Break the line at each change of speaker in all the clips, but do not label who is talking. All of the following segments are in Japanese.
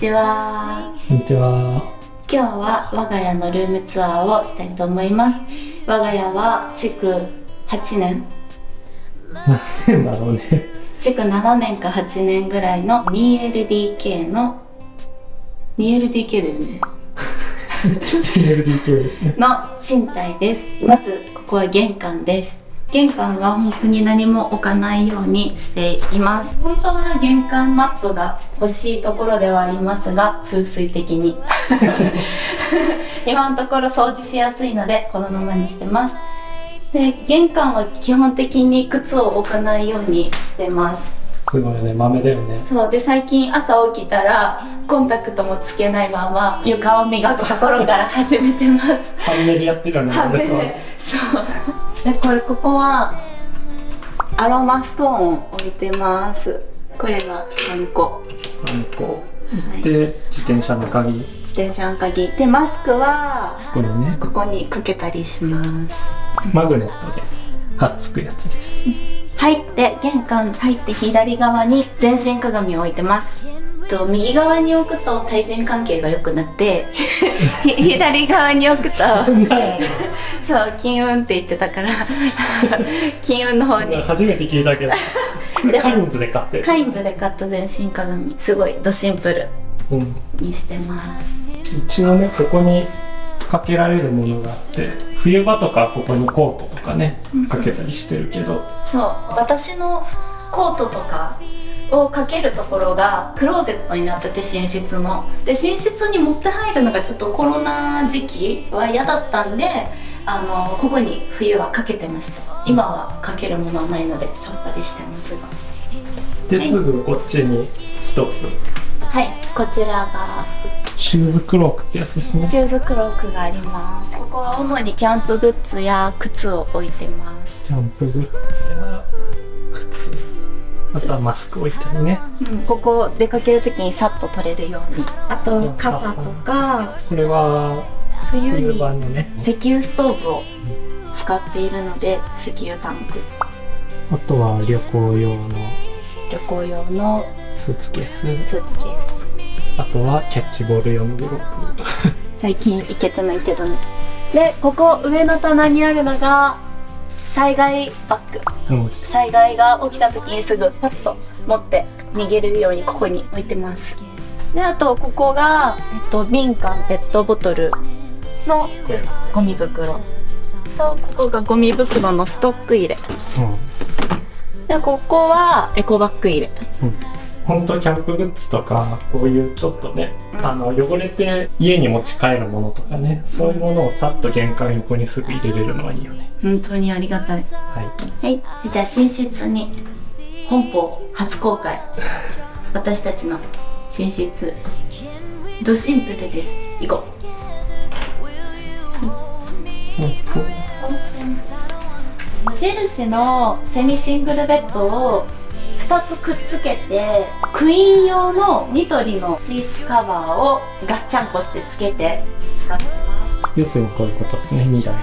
ちは。
こんにちは。
今日は我が家のルームツアーをしたいと思います。我が家は築8年、
何年だろうね。
築7年か8年ぐらいの 2LDK の 2LDK だよね。
CLDK ですね。
の賃貸です。まずここは玄関です。玄関は本当に何も置かないようにしています。本当は玄関マットが欲しいところではありますが、風水的に。今のところ掃除しやすいので、このままにしてます。で、玄関は基本的に靴を置かないようにしてます。
すごいね、豆だよね。
そうで最近朝起きたらコンタクトもつけないまま床を磨くところから始めてます。
ハンメリやってるよね。
そう。で、これ、ここは、アロマストーンを置いてます。これが3個。
なんかこう。で、自転車の鍵。
自転車の鍵。で、マスクは、
これね、
ここにかけたりします。
マグネットで、はっつくやつです。
入って、玄関入って左側に全身鏡を置いてます。と右側に置くと対人関係が良くなって、ひ 左側に置くと、そう、金運って言ってたから、金運の方に。
初めて聞いたけど。カインズで買ってる。
カインズで買った全身鏡。すごいドシンプル
うん。
にしてます。
一応ね、ここにかけられるものがあって、冬場とかここにコートとかね、かけたりしてるけど、
そう私のコートとかをかけるところがクローゼットになってて寝室ので寝室に持って入るのがちょっとコロナ時期は嫌だったんであのここに冬はかけてました今はかけるものはないのでさっぱりしてますが。
で、すぐこっちに一つ、
はいこちらが
シューズクロークってやつですね。
シューズクロークがあります。ここは主にキャンプグッズや靴を置いてます。
キャンプグッズや靴。あとはマスク置いたりね。
うんここ出かけるときにさっと取れるように。あと傘とか
これは冬
冬に
場のね
石油ストーブを使っているので石油タンク。
あとは旅行用の
旅行用の
スーツケース。
スーツケース。
あとはキャッチボール用のグローブ
最近行けてないけどね。でここ上の棚にあるのが災害バッグ。
うん。
災害が起きた時にすぐパッと持って逃げれるようにここに置いてます。であとここが、えっと、瓶缶ペットボトルのゴミ袋とここがゴミ袋のストック入れ。でここはエコバッグ入れ。
うん。本当キャンプグッズとかこういうちょっとね、
うん。
あの汚れて家に持ち帰るものとかねそういうものをさっと玄関横にすぐ入れれるのはいいよね。
本当にありがたい。
はい。
はい。じゃあ寝室に本邦初公開。私たちの寝室。ドシンプルです。行こう印のセミシングルベッドを2つくっつけてクイーン用のニトリのシーツカバーをガッチャンコしてつけて使ってます
要するにこういうことですね。2台。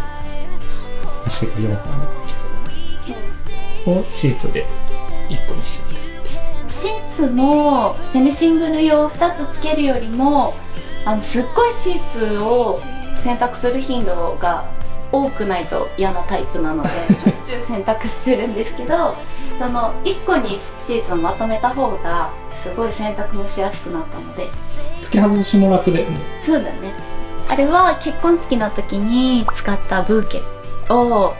足が4本あるわけです。をシーツで1個にして。
シーツもセミシングル用2つつけるよりもあのすっごいシーツを洗濯する頻度が多くないと嫌なタイプなので しょっちゅう洗濯してるんですけどその1個にシーツをまとめた方がすごい洗濯もしやすくなったので。
付け外しも楽だよね
そうだね。あれは結婚式の時に使ったブーケを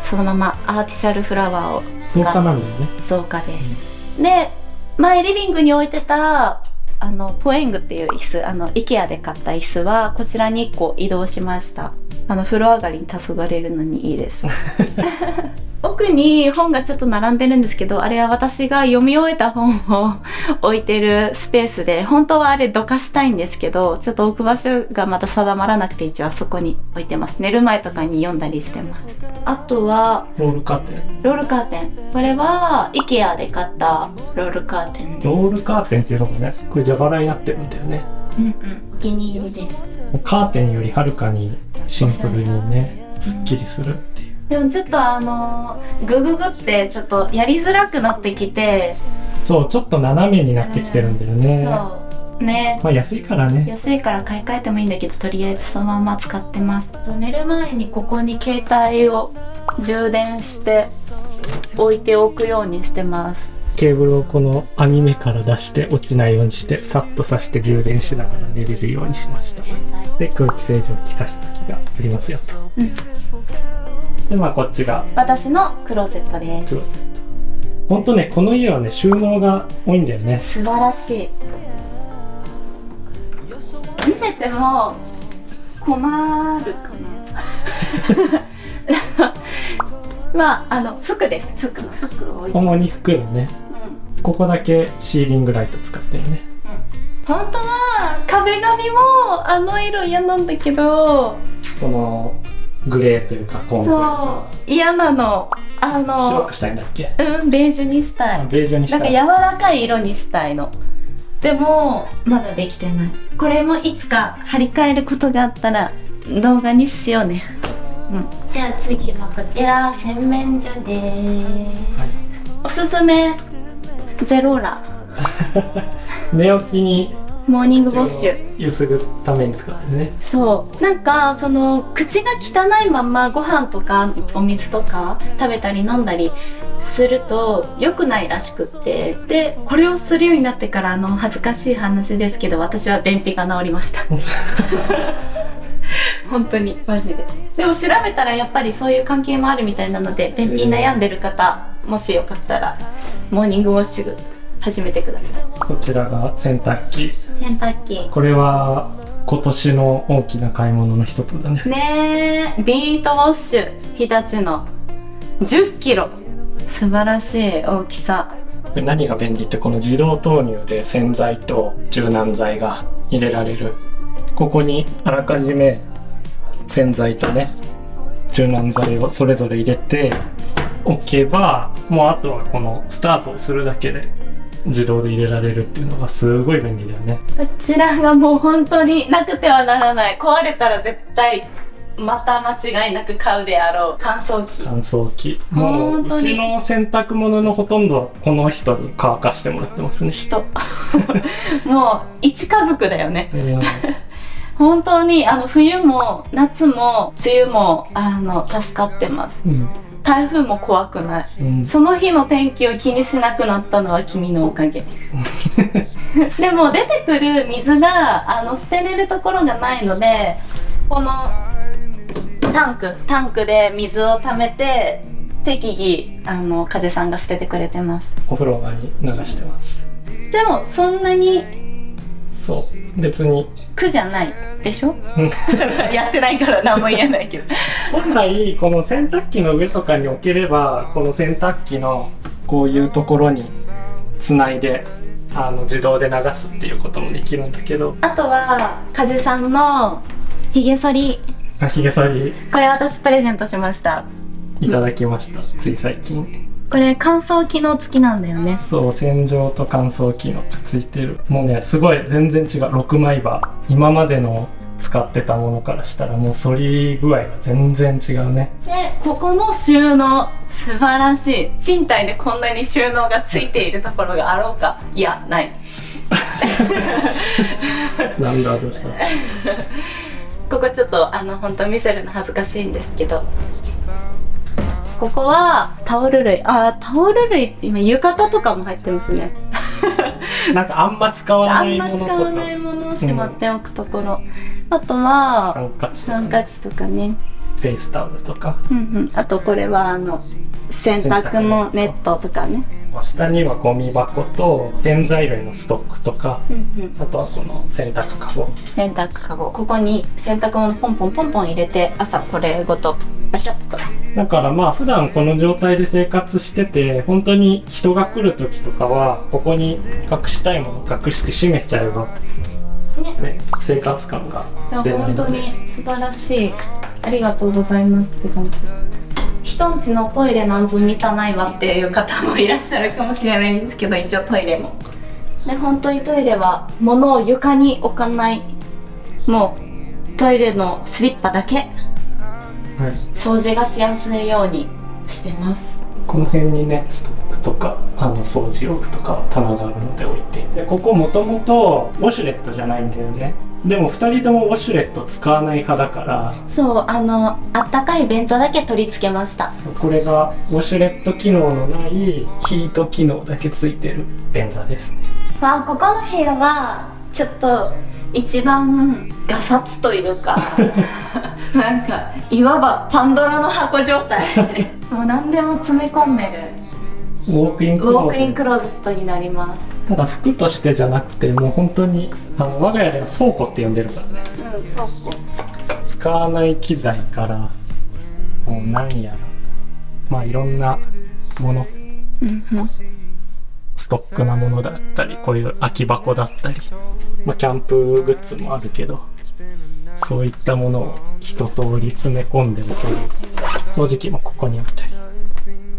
そのままアーティシャルフラワーを使
増
っ
加なんだよね。
増加です、で前リビングに置いてたあのポエングっていう椅子あの IKEA で買った椅子はこちらに1個移動しましたあの風呂上がりに黄昏れるのにいいです。奥に本がちょっと並んでるんですけどあれは私が読み終えた本を置いてるスペースで本当はあれどかしたいんですけどちょっと置く場所がまた定まらなくて一応あそこに置いてます。寝る前とかに読んだりしてます。あとは
ロールカーテン。
ロールカーテン。これは IKEA で買ったロールカーテンで
ロールカーテンっていうのがねこれ蛇腹になってるんだよね。
うんうん。お気に入りです
カーテンよりはるかにシンプルにねすっきりするっていう。
でもちょっとあのグググってちょっとやりづらくなってきて。
そうちょっと斜めになってきてるんだよね、
そう。ね。
まあ安いからね。
安いから買い替えてもいいんだけどとりあえずそのまま使ってます。寝る前にここに携帯を充電して置いておくようにしてます
ケーブルをこの網目から出して落ちないようにしてさっとさして充電しながら寝れるようにしました。で空気清浄機加湿器がありますよと、でまあこっちが
私のクローゼットです。
クローゼット。ほんとねこの家はね収納が多いんだよね。
素晴らしい。見せても困るかな。まああの服です。服。服を
主に服だね。
うん
ここだけシーリングライト使ってるね。
本当は壁紙もあの色嫌なんだけど
このグレーというか紺という
そ
か
う。嫌なの。あ
白
の
くしたいんだっけ？
うんベージュにしたい。
ベージュにしたい。
なんか柔らかい色にしたいの。でもまだできてない。これもいつか張り替えることがあったら動画にしようね。うん。じゃあ次はこちら洗面所です、おすすめゼロラ。
寝起きに
モーニングウォッシュ。
ゆすぐために使ってるね。
そう。なんかその口が汚いままご飯とかお水とか食べたり飲んだりすると良くないらしくって。でこれをするようになってからあの恥ずかしい話ですけど私は便秘が治りました。本当にマジで。でも調べたらやっぱりそういう関係もあるみたいなので便秘悩んでる方もしよかったらモーニングウォッシュ始めてください。
こちらが洗濯機。
洗濯機。
これは今年の大きな買い物の一つだね。
ねえビートウォッシュ。日立の10キロ。素晴らしい大きさ。
何が便利ってこの自動投入で洗剤と柔軟剤が入れられる。ここにあらかじめ洗剤とね柔軟剤をそれぞれ入れておけばもうあとはこのスタートをするだけで自動で入れられるっていうのがすごい便利だよね。
こちらがもう本当になくてはならない。壊れたら絶対また間違いなく買うであろう乾燥機。
乾燥機。もう
本当に。
うちの洗濯物のほとんどはこの人に乾かしてもらってますね。
人。もう一家族だよね。
いや。
本当にあの冬も夏も梅雨もあの助かってます。
うん
台風も怖くない。
うん。
その日の天気を気にしなくなったのは君のおかげ。でも出てくる水があの捨てれるところがないのでこのタンクタンクで水を溜めて適宜あの風さんが捨ててくれてます。
お風呂場に流してます。
でもそんなに
そう。別に。
苦じゃないでしょ？
うん。
やってないから何も言えないけど。
本来この洗濯機の上とかに置ければこの洗濯機のこういうところにつないであの自動で流すっていうこともできるんだけど。
あとは風さんのひげ剃り。
あひげ剃り。
これ私プレゼントしました。
いただきました。つい最近
これ乾燥機能付きなんだよね。
そう洗浄と乾燥機能がついてるもうねすごい全然違う。6枚刃。今までの使ってたものからしたらもう反り具合が全然違うね。
でここの収納素晴らしい。賃貸でこんなに収納がついているところがあろうか？いやない。
なんだどうした？
ここちょっとあの本当見せるの恥ずかしいんですけどここはタオル類。あータオル類って今浴衣とかも入ってますね。
なんかあんま使わ
あ
なんいものとか。
ま使わないものをしまっておくところ、あとは
ハンカチとか
ハンカチとかね。
フェイスタオルとか。
うんうん。あとこれはあの洗濯のネットとかね。
下にはゴミ箱と洗剤類のストックとか。
うんうん。
あとはこの洗濯かご
洗濯かごここに洗濯物ポンポンポンポン入れて朝これごとバシャッと
だからまあ普段この状態で生活してて本当に人が来る時とかはここに隠したいもの隠して閉めちゃえば、ね、生活感が
いや
出ない
本当に素晴らしい。ありがとうございますって感じ。人んちのトイレなんぞ見たないわっていう方もいらっしゃるかもしれないんですけど一応トイレも。で本当にトイレは物を床に置かない。もうトイレのスリッパだけ。
はい、
ス掃除がしやすいようにしてます。
この辺にねストックとかあの掃除用具とか棚があるので置いてでここもともとウォシュレットじゃないんだよね。でも2人ともウォシュレット使わない派だから。
そうあのあったかい便座だけ取り付けました。
これがウォシュレット機能のないヒート機能だけついてる便座ですね。
まあここの部屋はちょっと一番ガサツというか なんかいわばパンドラの箱状態。もう何でも詰め込んでる。
ウォークインク
ウ
ローゼ。ット
ォークインクローゼットになります。
ただ服としてじゃなくてもう本当にあの我が家では倉庫って呼んでるから。ね
うんそう
使わない機材からもう何やら。まあいろんなもの。ストックなものだったりこういう空き箱だったり、まあ、キャンプグッズもあるけどそういったものを一通り詰め込んでおける掃除機もここにあったり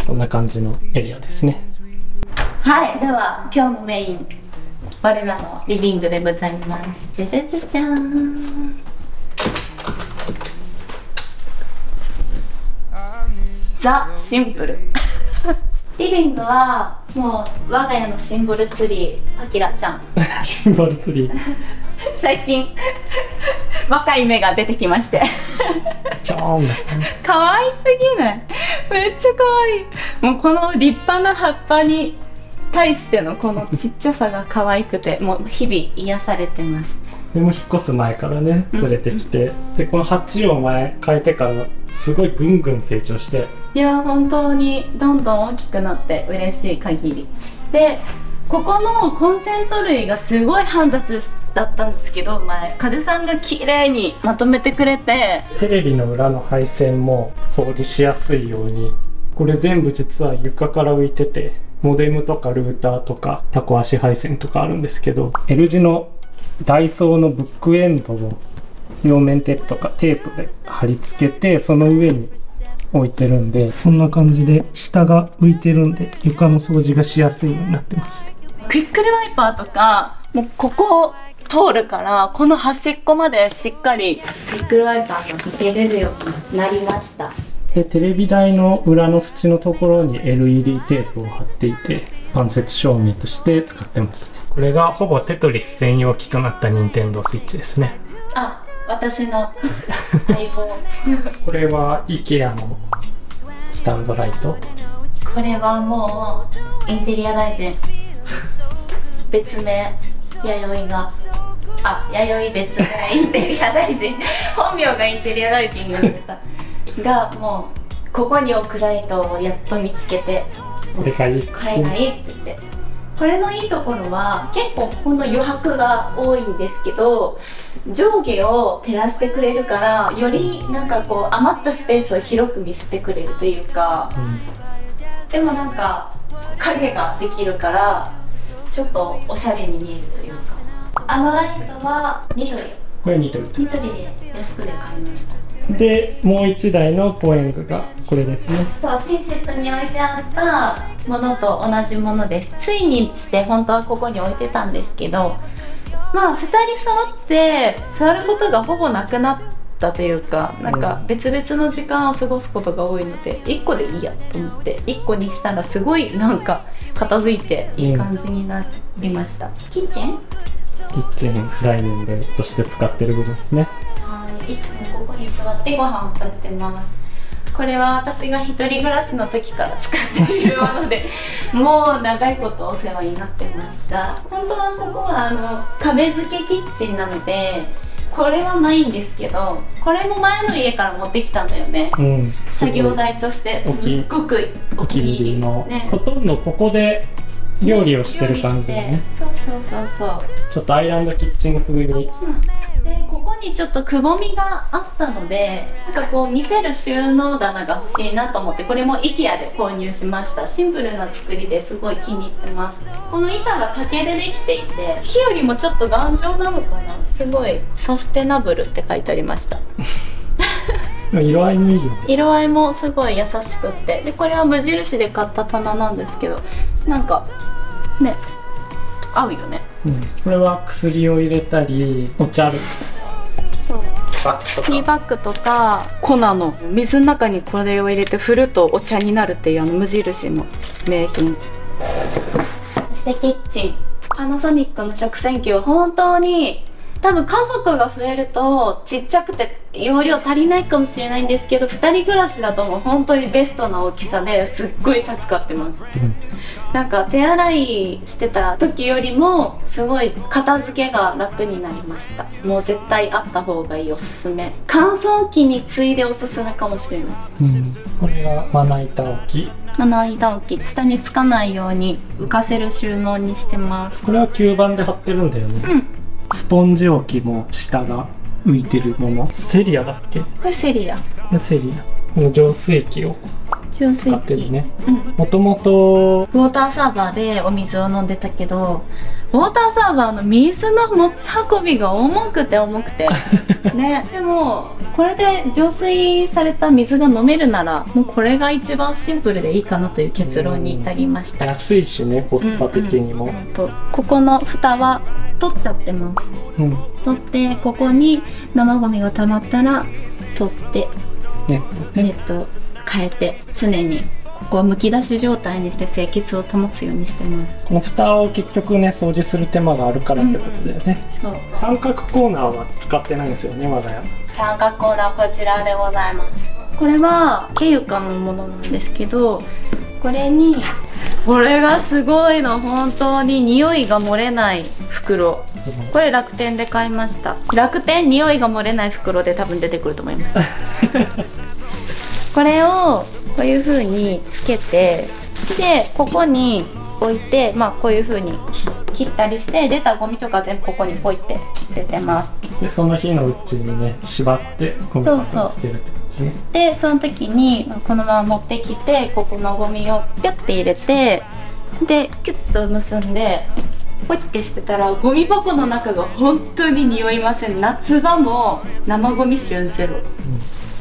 そんな感じのエリアですね。
はいでは今日のメイン我らのリビングでございます。じゃじゃじゃじん。ザ・シンプル。リビングはもう我が家のシンボルツリーパキラちゃん。
シンボルツリー。
最近若い芽が出てきまして。
ピョーン。だ
可愛すぎない？めっちゃ可愛い。もうこの立派な葉っぱに対してのこのちっちゃさが可愛くてもう日々癒されてます。
でも引っ越す前からね連れてきて、でこの鉢を前変えてからすごいぐんぐん成長して。
いや本当にどんどん大きくなって嬉しい限り。でここのコンセント類がすごい煩雑だったんですけど前風さんが綺麗にまとめてくれて
テレビの裏の配線も掃除しやすいようにこれ全部実は床から浮いててモデムとかルーターとかタコ足配線とかあるんですけど L 字のダイソーのブックエンドを両面テープとかテープで貼り付けてその上に置いてるんでこんな感じで下が浮いてるんで床の掃除がしやすいようになってます。
クイックルワイパーとかもうここ通るからこの端っこまでしっかりクイックルワイパーがかけれるようになりました。
でテレビ台の裏の縁のところに LED テープを貼っていて間接照明として使ってます。これがほぼテトリス専用機となった任天堂スイッチですね。
あ私の相棒。
これは IKEA のスタンドライト。
これはもうインテリア大臣別名弥生が。あ弥生別名インテリア大臣。本名がインテリア大臣になってた。がもうここに置くライトをやっと見つけて。
これがいい
これがいいって言って。これのいいところは結構この余白が多いんですけど上下を照らしてくれるからよりなんかこう余ったスペースを広く見せてくれるというか。でもなんか影ができるからちょっとおしゃれに見えるというか。あのライトはニトリ。
これニトリ。
ニトリで安くで買いました。
でもう1台のポエングがこれですね。
そう寝室に置いてあったものと同じものです。ついにして本当はここに置いてたんですけど。まあ2人揃って座ることがほぼなくなったというかなんか別々の時間を過ごすことが多いので1個でいいやと思って1個にしたらすごいなんか片付いていい感じになりました、キッチン？
キッチンダイニングとして使ってる部分ですね。
はい、いつもここに座ってご飯を食べてます。これは私が一人暮らしの時から使っているもので もう長いことお世話になってますが本当はここはあの壁付けキッチンなのでこれはないんですけどこれも前の家から持ってきたんだよね。
うん。
作業台として。すっごくお
お気に
入り
の、
ね。
ほとんどここで料理をしてる感じでね。
そうそうそうそう。
ちょっとアイランドキッチン風に。
でここにちょっとくぼみがあったのでなんかこう見せる収納棚が欲しいなと思ってこれも IKEA で購入しました。シンプルな作りですごい気に入ってます。この板が竹でできていて木よりもちょっと頑丈なのかなすごいサステナブルって書いてありました。
色合いもいいよね。
色合いもすごい優しくって。でこれは無印で買った棚なんですけどなんかね合うよね。
うん、これは薬を入れたりお茶。
そう。
バッグとか。
ティーバッグとか粉の水の中にこれを入れて振るとお茶になるっていうあの無印の名品。そしてキッチンパナソニックの食洗機は本当に多分家族が増えるとちっちゃくて容量足りないかもしれないんですけど2人暮らしだともう本当にベストな大きさですっごい助かってます。なんか手洗いしてた時よりもすごい片付けが楽になりました。もう絶対あった方がいいおすすめ。乾燥機に次いでおすすめかもしれない。
うん、これがまな板置き。
まな板置き。下につかないように浮かせる収納にしてます。
これは吸盤で貼ってるんだよね、
うん
スポンジ置きも下が浮いてるもの。セリアだっけ？こ
これセリア。
れセリア。この浄水器を
浄水器、
ね。
うん。
もともと
ウォーターサーバーでお水を飲んでたけどウォーターサーバーの水の持ち運びが重くて重くて。ね。でもこれで浄水された水が飲めるならもうこれが一番シンプルでいいかなという結論に至りました。
安いしねコスパ的にも、
ほんとここの蓋は取っちゃってます。
うん。
取ってここに生ゴミが溜まったら取って
ね
ネットを変えて常にここはむき出し状態にして清潔を保つようにしてます。
この蓋を結局ね掃除する手間があるからってことだよね、
そう。
三角コーナーは使ってないんですよね我が家。
三角コーナーこちらでございます。これはケユカのものなんですけどこれにこれがすごいの本当に匂いが漏れない袋。これ楽天で買いました。楽天匂いが漏れない袋で多分出てくると思います これをこういう風につけてでここに置いてまあこういう風に切ったりして出たゴミとか全部ここにポイって出てます。
でその日のうちにね縛ってゴミ箱に捨てるって感じね。
でその時にまあこのまま持ってきてここのゴミをピュッて入れてでキュッと結んでポイってしてたらゴミ箱の中が本当に匂いません。夏場も生ゴミ臭ゼロ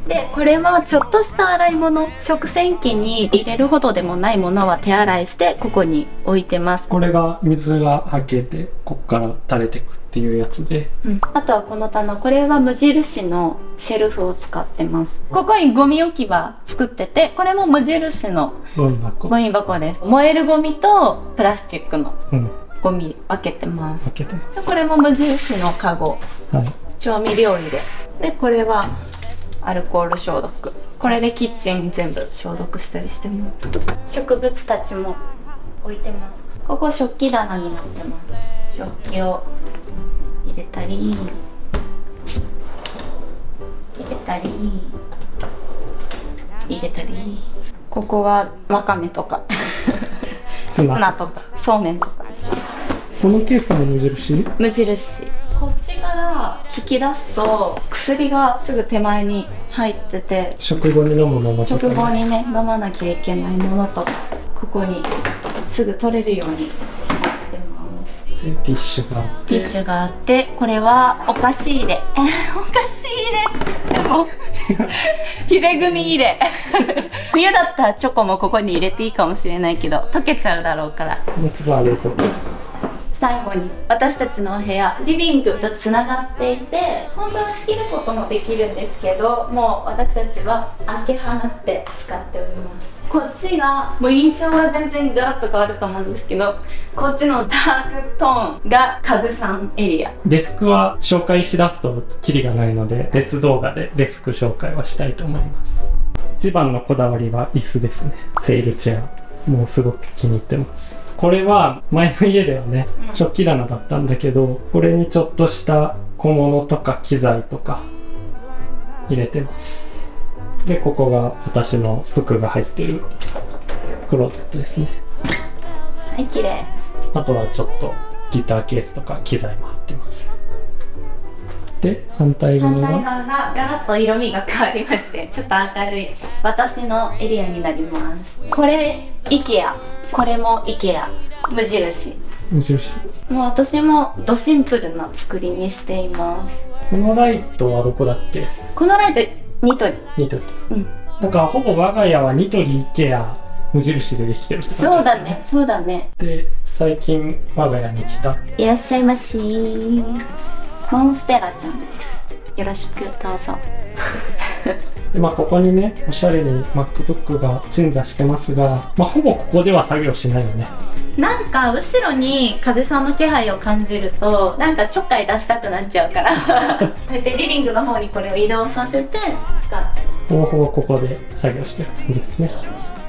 でこれはちょっとした洗い物。食洗機に入れるほどでもないものは手洗いしてここに置いてます、
これが水がはけてこっから垂れてくっていうやつで。
うん。あとはこの棚これは無印のシェルフを使ってます。ここにゴミ置き場作っててこれも無印の
ゴミ箱。
ゴミ箱です。燃えるゴミとプラスチックの
うん。
ゴミ分けてます。
開けて。ます
でこれも無印のカゴ。
はい。
調味料入れ。でこれはアルコール消毒。これでキッチン全部消毒したりしてます。植物たちも置いてます。ここ食器棚になってます。食器を入れたり入れたり入れたり。ここはわかめとか。
ツナ。
ツナとかそうめんとか。
このケースも無印？
無印。こっちから引き出すと薬がすぐ手前に入ってて
食後に飲むものとか
食後にね飲まなきゃいけないものとここにすぐ取れるようにしてます。
でティッシュがあって。
ティッシュがあってこれはお菓子入れ。お菓子入れ でもフィレグミ入れ。冬だったらチョコもここに入れていいかもしれないけど溶けちゃうだろうから。
夏は冷蔵庫
最後に私たちのお部屋リビングとつながっていて本当は仕切ることもできるんですけどもう私たちは開け放って使っております。こっちがもう印象は全然ガラッと変わると思うんですけどこっちのダークトーンが風さんエリア。
デスクは紹介しだすとキリがないので別動画でデスク紹介はしたいと思います。一番のこだわりは椅子ですね。セールチェア。もうすごく気に入ってます。これは前の家ではね食器棚だったんだけどこれにちょっとした小物とか機材とか入れてます。でここが私の服が入ってるクローゼットですね。
はい綺麗。
あとはちょっとギターケースとか機材も入ってますで反対側
がガラッと色味が変わりまして ちょっと明るい私のエリアになります。これ IKEA これも IKEA 無印。
無印。
もう私もドシンプルな作りにしています。
このライトはどこだっけ？
このライトニトリ。
ニトリ。
うん。
だからほぼ我が家はニトリ、イケア、無印でできてるって感じです
そうだね。そうだね。
で最近我が家に来た。
いらっしゃいましモンステラちゃんです。よろしくどうぞ。
でまあ、ここにね、おしゃれに MacBook が鎮座してますが、まあ、ほぼここでは作業しないよね。
なんか後ろに風さんの気配を感じるとなんかちょっかい出したくなっちゃうから。大体リビングの方にこれを移動させて使って
ほぼほぼここで作業してる感じですね。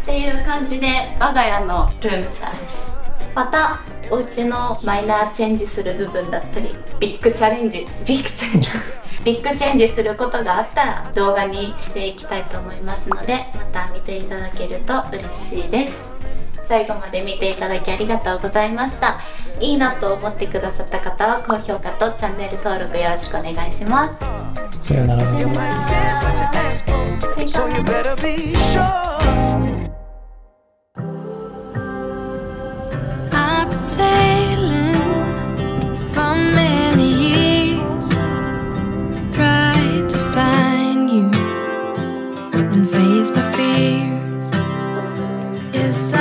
っていう感じで我が家のルームツアーですまたお家のマイナーチェンジする部分だったりビッグチャレンジ。ビッグチャレンジ。ビッグチェンジすることがあったら動画にしていきたいと思いますのでまた見ていただけると嬉しいです。最後まで見ていただきありがとうございました。いいなと思ってくださった方は高評価とチャンネル登録よろしくお願いします。
さよなら。
Face my fears. Yes,